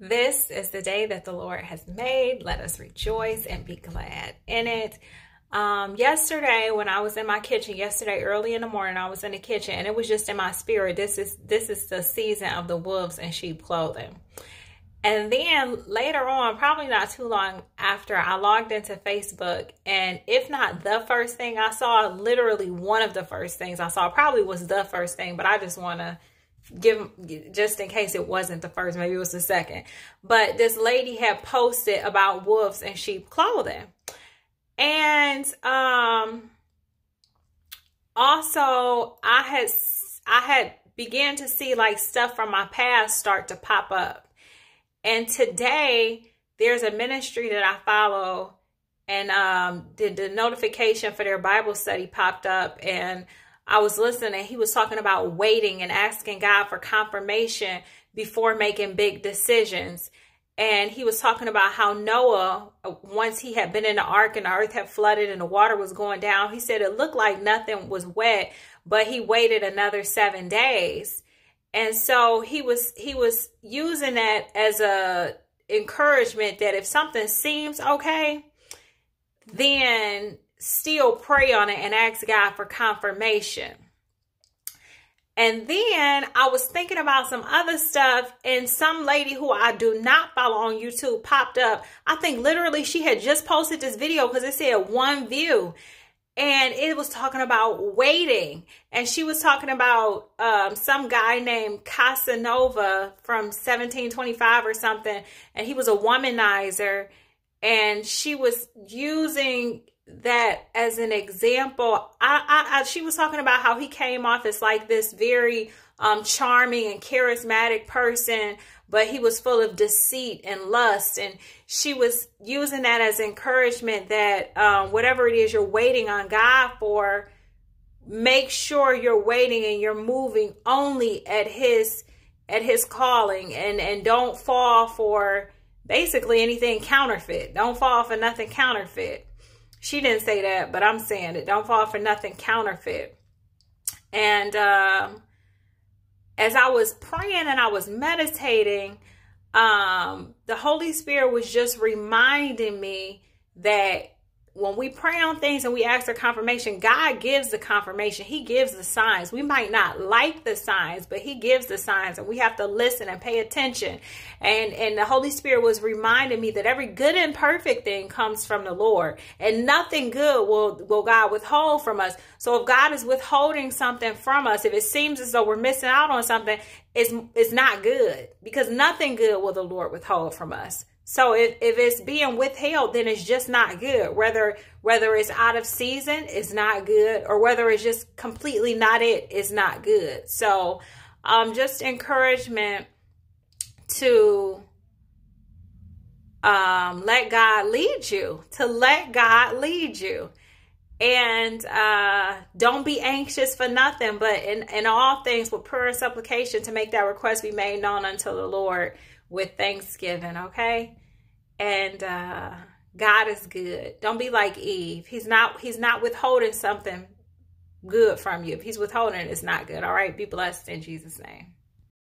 This is the day that the Lord has made. Let us rejoice and be glad in it. Um, yesterday, when I was in my kitchen, yesterday early in the morning, I was in the kitchen and it was just in my spirit. This is this is the season of the wolves and sheep clothing. And then later on, probably not too long after, I logged into Facebook. And if not the first thing I saw, literally one of the first things I saw, probably was the first thing, but I just want to give just in case it wasn't the first, maybe it was the second. But this lady had posted about wolves and sheep clothing. And um also I had I had began to see like stuff from my past start to pop up. And today there's a ministry that I follow and um the, the notification for their Bible study popped up and I was listening, he was talking about waiting and asking God for confirmation before making big decisions. And he was talking about how Noah, once he had been in the ark and the earth had flooded and the water was going down, he said it looked like nothing was wet, but he waited another seven days. And so he was he was using that as a encouragement that if something seems okay, then still pray on it and ask God for confirmation. And then I was thinking about some other stuff, and some lady who I do not follow on YouTube popped up. I think literally she had just posted this video because it said one view. And it was talking about waiting. And she was talking about um, some guy named Casanova from 1725 or something. And he was a womanizer. And she was using that as an example. I, I, I, she was talking about how he came off as like this very um, charming and charismatic person, but he was full of deceit and lust. And she was using that as encouragement that um, whatever it is you're waiting on God for, make sure you're waiting and you're moving only at His at His calling, and and don't fall for basically anything counterfeit. Don't fall for nothing counterfeit. She didn't say that, but I'm saying it. Don't fall for nothing counterfeit. And um, as I was praying and I was meditating, um, the Holy Spirit was just reminding me that when we pray on things and we ask for confirmation, God gives the confirmation. He gives the signs. We might not like the signs, but he gives the signs and we have to listen and pay attention. And and the Holy Spirit was reminding me that every good and perfect thing comes from the Lord. And nothing good will will God withhold from us. So if God is withholding something from us, if it seems as though we're missing out on something, it's it's not good because nothing good will the Lord withhold from us. So if, if it's being withheld, then it's just not good. Whether whether it's out of season, it's not good, or whether it's just completely not it, it's not good. So um just encouragement to um let God lead you, to let God lead you. And uh don't be anxious for nothing, but in, in all things with prayer and supplication to make that request be made known unto the Lord with thanksgiving, okay? And uh, God is good. Don't be like Eve. He's not he's not withholding something good from you. If he's withholding, it's not good. All right. Be blessed in Jesus' name.